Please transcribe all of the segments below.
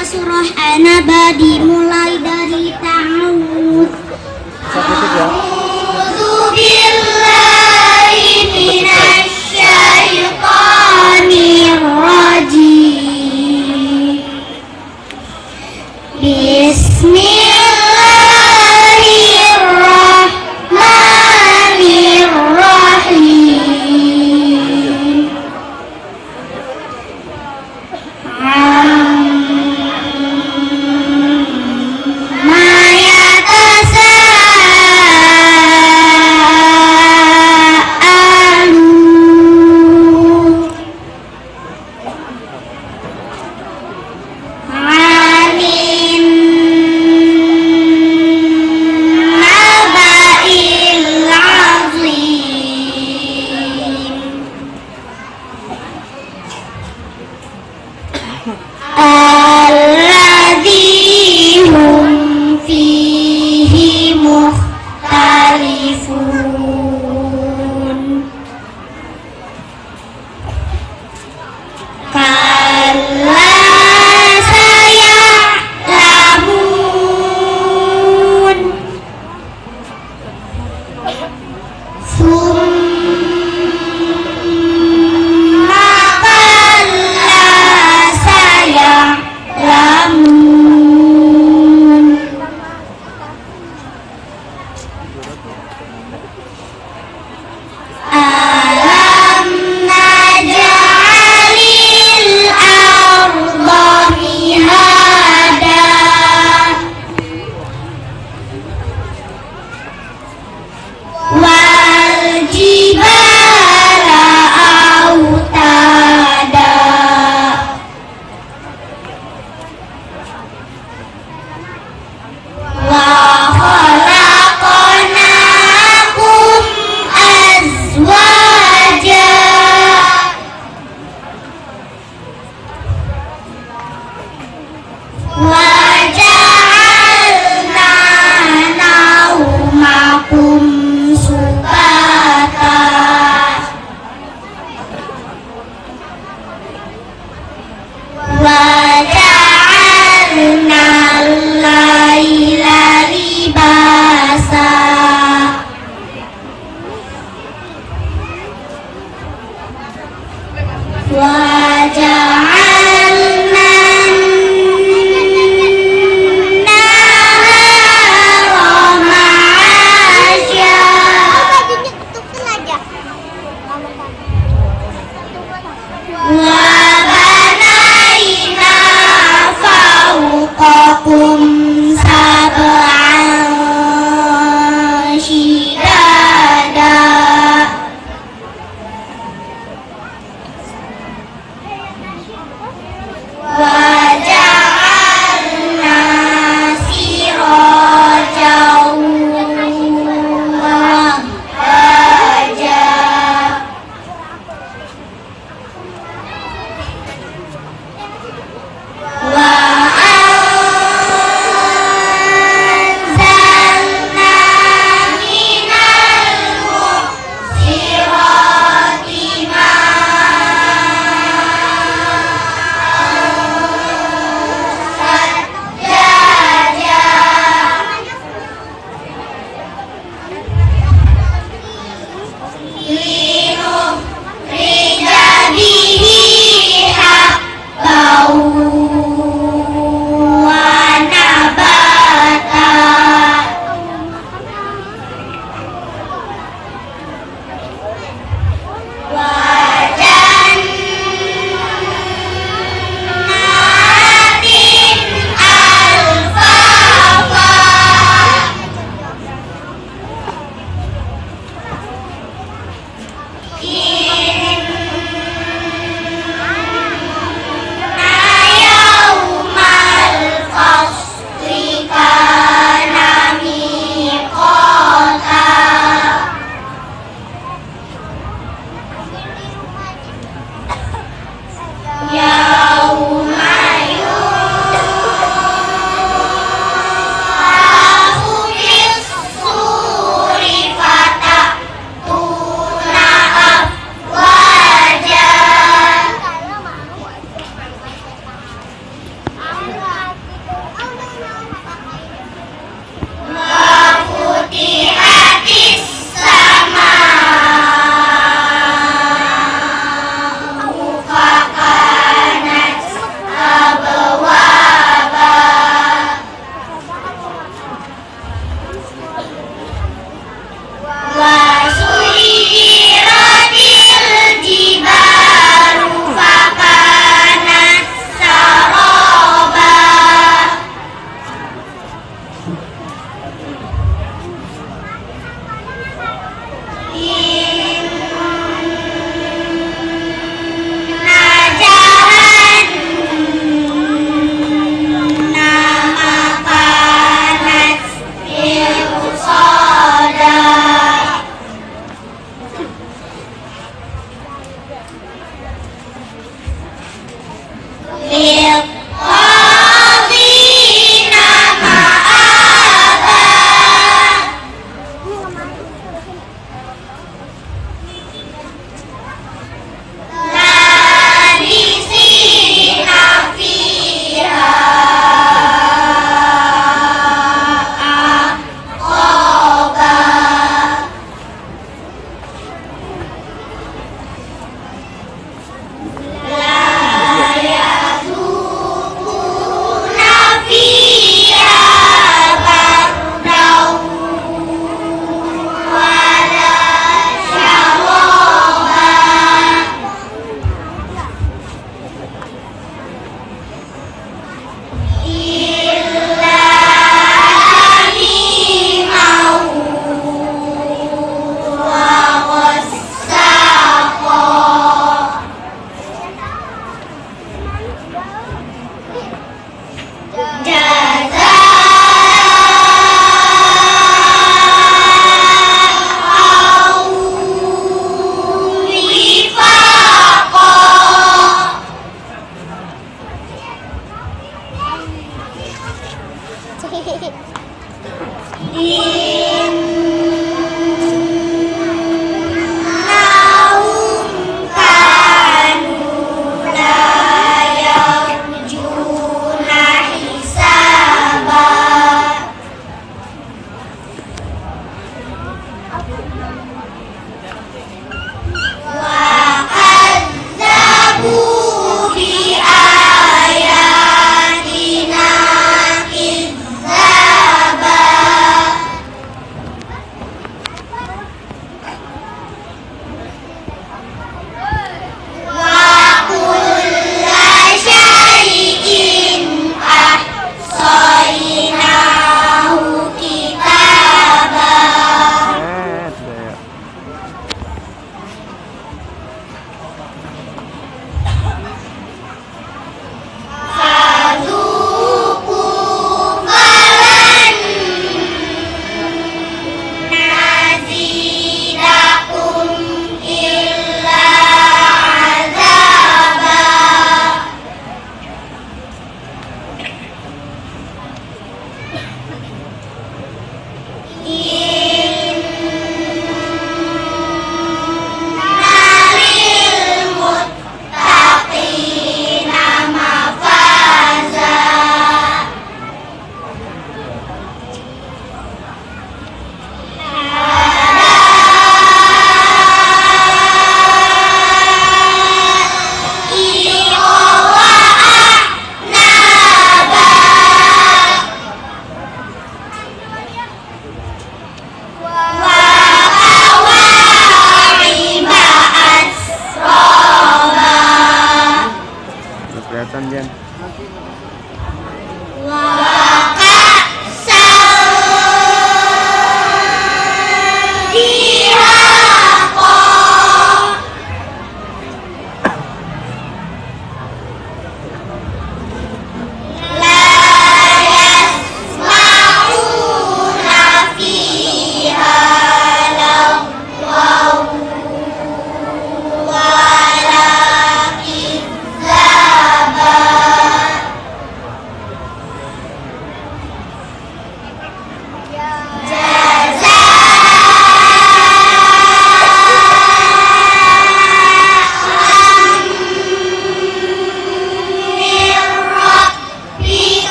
surah An-Naba dimulai dari ta'awud. A'udzu billahi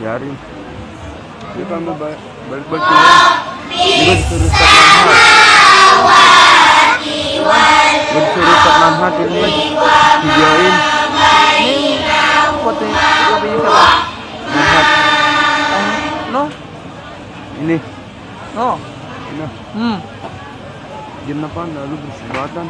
Biarin. Dia kan mau balik balik dulu. Dia disuruh manhat. Dia disuruh manhat ini. Videoin Ini foto foto siapa? manhat. No? Ini. No. Ini. Hmm. Diam apa? Lalu bersebatan.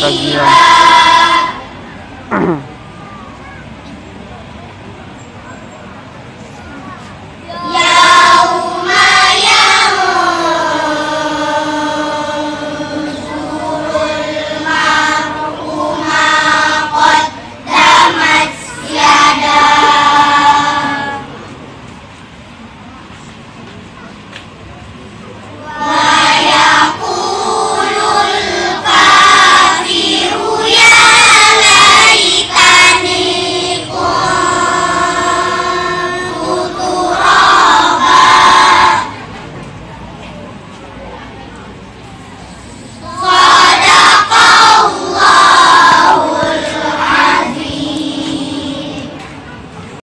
一二